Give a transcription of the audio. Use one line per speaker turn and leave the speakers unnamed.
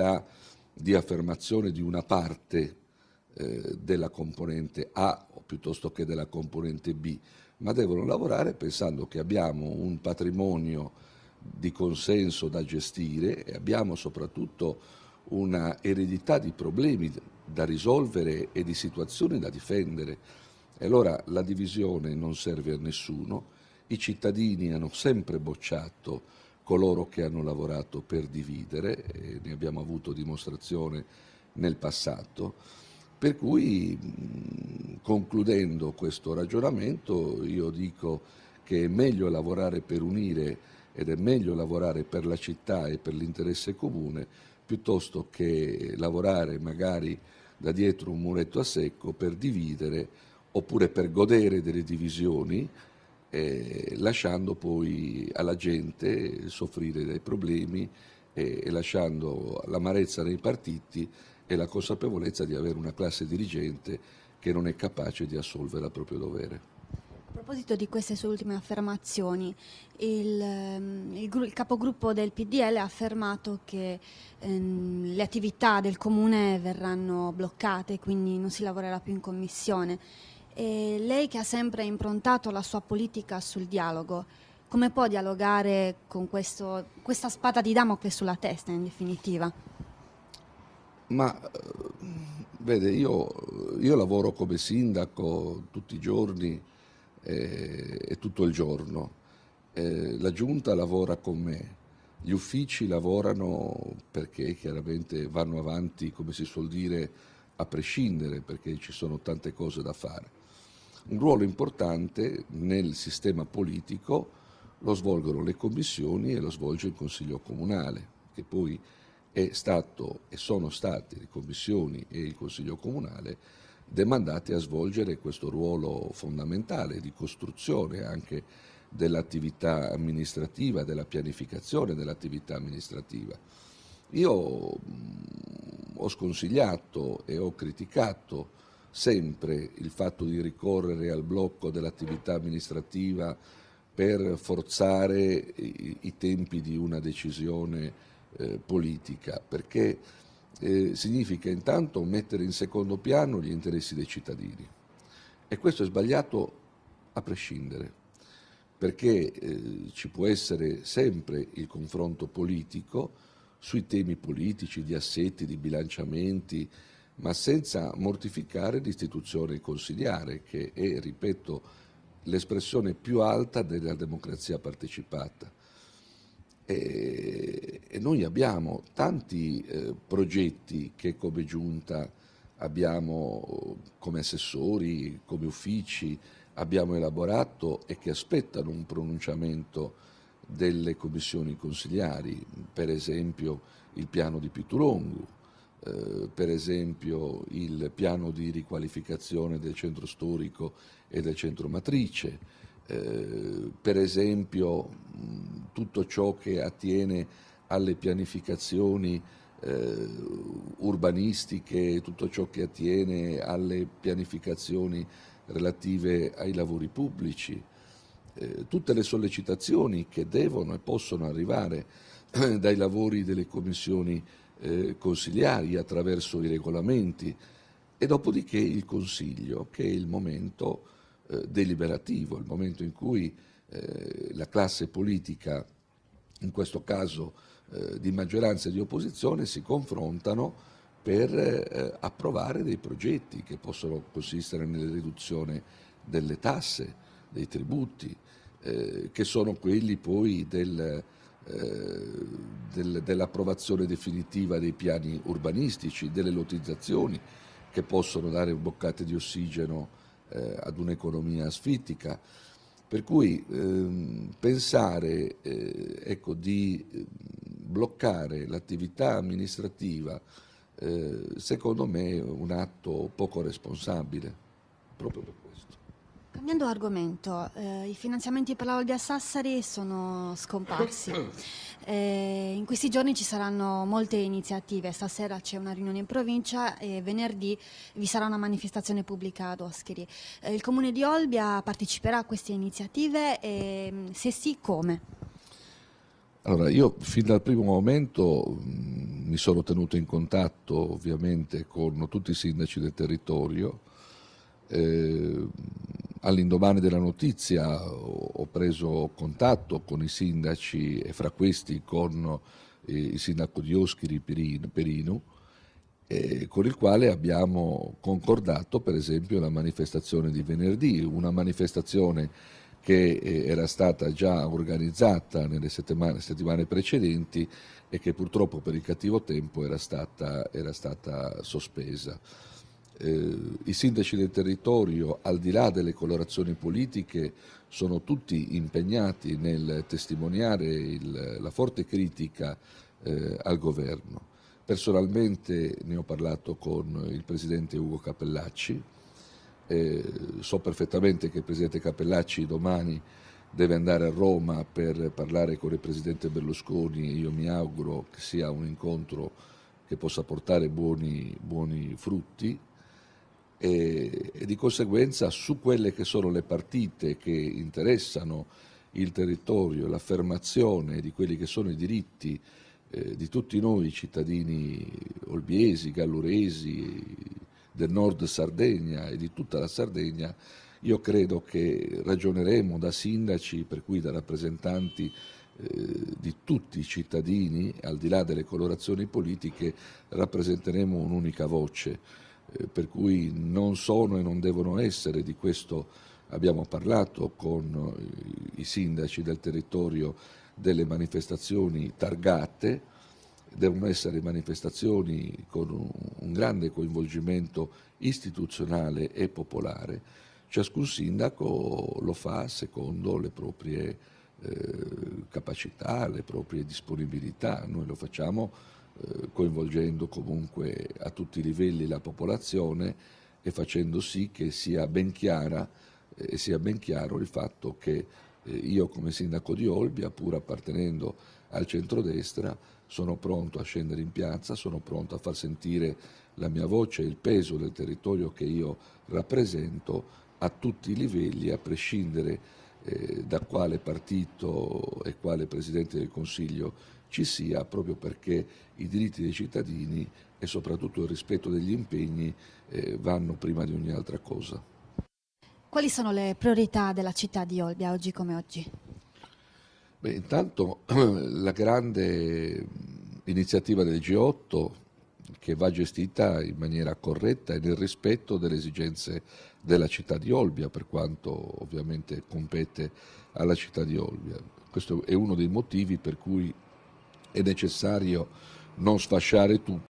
necessità di affermazione di una parte eh, della componente A piuttosto che della componente B, ma devono lavorare pensando che abbiamo un patrimonio di consenso da gestire e abbiamo soprattutto una eredità di problemi da risolvere e di situazioni da difendere. E allora la divisione non serve a nessuno, i cittadini hanno sempre bocciato coloro che hanno lavorato per dividere, e ne abbiamo avuto dimostrazione nel passato, per cui concludendo questo ragionamento io dico che è meglio lavorare per unire ed è meglio lavorare per la città e per l'interesse comune piuttosto che lavorare magari da dietro un muretto a secco per dividere oppure per godere delle divisioni eh, lasciando poi alla gente soffrire dei problemi e, e lasciando l'amarezza nei partiti e la consapevolezza di avere una classe dirigente che non è capace di assolvere il proprio dovere.
A proposito di queste sue ultime affermazioni, il, ehm, il, il capogruppo del PDL ha affermato che ehm, le attività del comune verranno bloccate, quindi non si lavorerà più in commissione. E lei che ha sempre improntato la sua politica sul dialogo, come può dialogare con questo, questa spada di Damocle sulla testa in definitiva?
Ma eh, vede, io, io lavoro come sindaco tutti i giorni eh, e tutto il giorno. Eh, la giunta lavora con me, gli uffici lavorano perché chiaramente vanno avanti, come si suol dire, a prescindere, perché ci sono tante cose da fare. Un ruolo importante nel sistema politico lo svolgono le commissioni e lo svolge il Consiglio Comunale, che poi è stato e sono stati le commissioni e il Consiglio Comunale demandati a svolgere questo ruolo fondamentale di costruzione anche dell'attività amministrativa, della pianificazione dell'attività amministrativa. Io mh, ho sconsigliato e ho criticato sempre il fatto di ricorrere al blocco dell'attività amministrativa per forzare i, i, tempi di una decisione eh, politica, perché eh, significa intanto mettere in secondo piano gli interessi dei cittadini. E questo è sbagliato a prescindere, perché eh, ci può essere sempre il confronto politico sui temi politici, di assetti, di bilanciamenti, ma senza mortificare l'istituzione consigliare, che è, ripeto, l'espressione più alta della democrazia partecipata. E, e noi abbiamo tanti eh, progetti che come giunta abbiamo come assessori, come uffici, abbiamo elaborato e che aspettano un pronunciamento delle commissioni consigliari, per esempio il piano di Pitulongu, eh, per esempio il piano di riqualificazione del centro storico e del centro matrice, eh, per esempio mh, tutto ciò che attiene alle pianificazioni eh, urbanistiche, tutto ciò che attiene alle pianificazioni relative ai lavori pubblici, eh, tutte le sollecitazioni che devono e possono arrivare dai lavori delle commissioni eh, consigliari attraverso i regolamenti e dopodiché il Consiglio, che è il momento eh, deliberativo, il momento in cui eh, la classe politica, in questo caso eh, di maggioranza e di opposizione, si confrontano per eh, approvare dei progetti che possono consistere nella riduzione delle tasse, dei tributi, eh, che sono quelli poi del, del, dell'approvazione definitiva dei piani urbanistici, delle lottizzazioni che possono dare boccate di ossigeno eh, ad un'economia asfittica. Per cui ehm, pensare eh, ecco, di ehm, bloccare l'attività amministrativa eh, secondo me è un atto poco responsabile, proprio per questo.
Cambiando argomento, eh, i finanziamenti per l'Aula di Assassari sono scomparsi. Eh, in questi giorni ci saranno molte iniziative, stasera c'è una riunione in provincia e venerdì vi sarà una manifestazione pubblica ad Oscheri. Eh, il Comune di Olbia parteciperà a queste iniziative e se sì come?
Allora, io fin dal primo momento mh, mi sono tenuto in contatto ovviamente con tutti i sindaci del territorio. Eh, all'indomani della notizia ho preso contatto con i sindaci e fra questi con eh, il sindaco di Oschiri Perinu, eh, con il quale abbiamo concordato per esempio la manifestazione di venerdì, una manifestazione che eh, era stata già organizzata nelle settimane, settimane, precedenti e che purtroppo per il cattivo tempo era stata, era stata sospesa. Eh, I sindaci del territorio, al di là delle colorazioni politiche, sono tutti impegnati nel testimoniare il, la forte critica eh, al governo. Personalmente ne ho parlato con il presidente Ugo Capellacci, eh, so perfettamente che il Presidente Cappellacci domani deve andare a Roma per parlare con il Presidente Berlusconi e io mi auguro che sia un incontro che possa portare buoni, buoni frutti e, e, di conseguenza su quelle che sono le partite che interessano il territorio, l'affermazione di quelli che sono i diritti eh, di tutti noi cittadini olbiesi, galluresi, del nord Sardegna e di tutta la Sardegna, io credo che ragioneremo da sindaci, per cui da rappresentanti eh, di tutti i cittadini, al di là delle colorazioni politiche, rappresenteremo un'unica voce, eh, per cui non sono e non devono essere, di questo abbiamo parlato con i sindaci del territorio, delle manifestazioni targate, devono essere manifestazioni con un, grande coinvolgimento istituzionale e popolare. Ciascun sindaco lo fa secondo le proprie eh, capacità, le proprie disponibilità. Noi lo facciamo eh, coinvolgendo comunque a tutti i livelli la popolazione e facendo sì che sia ben chiara eh, sia ben chiaro il fatto che eh, io come sindaco di Olbia, pur appartenendo al centrodestra, sono pronto a scendere in piazza, sono pronto a far sentire la mia voce e il peso del territorio che io rappresento a tutti i livelli, a prescindere eh, da quale partito e quale Presidente del Consiglio ci sia, proprio perché i diritti dei cittadini e soprattutto il rispetto degli impegni eh, vanno prima di ogni altra cosa.
Quali sono le priorità della città di Olbia oggi come oggi?
Beh, intanto la grande iniziativa del G8 che va gestita in maniera corretta e nel rispetto delle esigenze della città di Olbia, per quanto ovviamente compete alla città di Olbia. Questo è uno dei motivi per cui è necessario non sfasciare tutto